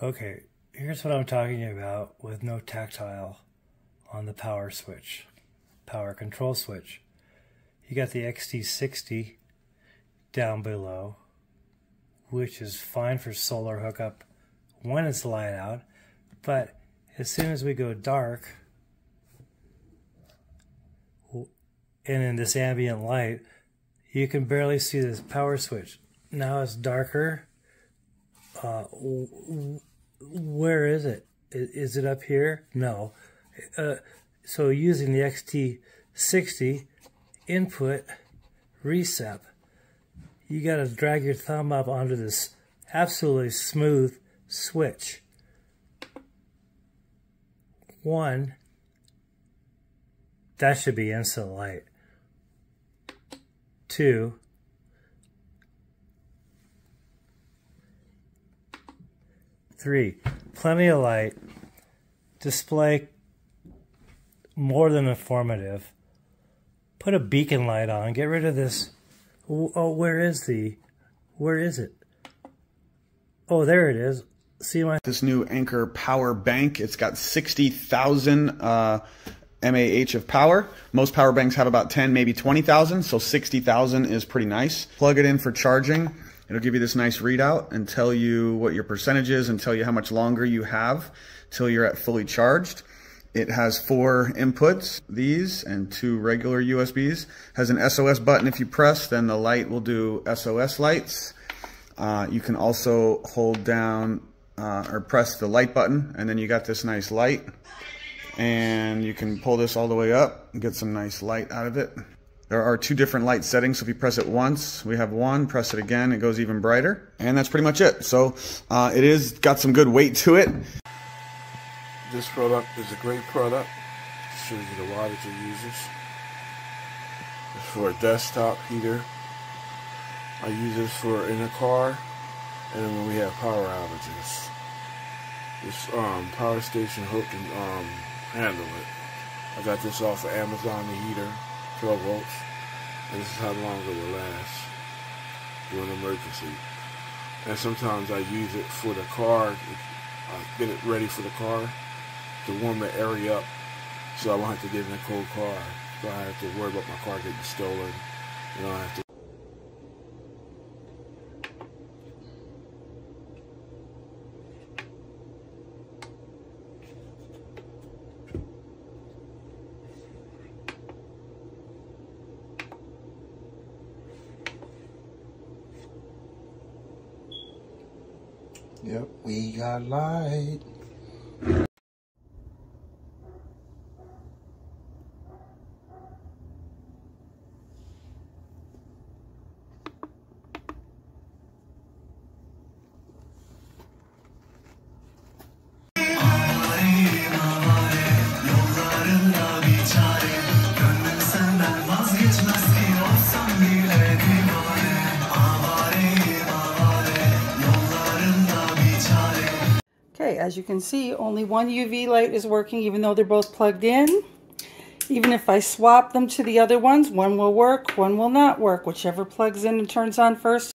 Okay, here's what I'm talking about with no tactile on the power switch, power control switch. You got the XT60 down below, which is fine for solar hookup when it's light out, but as soon as we go dark, and in this ambient light, you can barely see this power switch. Now it's darker. Uh, where is it? Is it up here? No. Uh, so using the XT60 input recep, you got to drag your thumb up onto this absolutely smooth switch. One, that should be instant light. Two, Three, plenty of light. Display more than informative. Put a beacon light on. Get rid of this. Oh, where is the? Where is it? Oh, there it is. See my this new Anker power bank. It's got sixty thousand uh, mAh of power. Most power banks have about ten, maybe twenty thousand. So sixty thousand is pretty nice. Plug it in for charging. It'll give you this nice readout and tell you what your percentage is and tell you how much longer you have till you're at fully charged. It has four inputs, these and two regular USBs. Has an SOS button if you press, then the light will do SOS lights. Uh, you can also hold down uh, or press the light button and then you got this nice light. And you can pull this all the way up and get some nice light out of it. There are two different light settings, so if you press it once, we have one, press it again, it goes even brighter. And that's pretty much it. So uh, it is got some good weight to it. This product is a great product. Shows you the wattage it uses. It's for a desktop heater. I use this for in a car and when we have power outages. This um, power station hook can um, handle it. I got this off of Amazon, the heater. 12 volts. And this is how long it will last during an emergency. And sometimes I use it for the car, I get it ready for the car to warm the area up so I won't have to get in a cold car. So I have to worry about my car getting stolen. You I have to Yep, we got light. As you can see, only one UV light is working even though they're both plugged in. Even if I swap them to the other ones, one will work, one will not work, whichever plugs in and turns on first.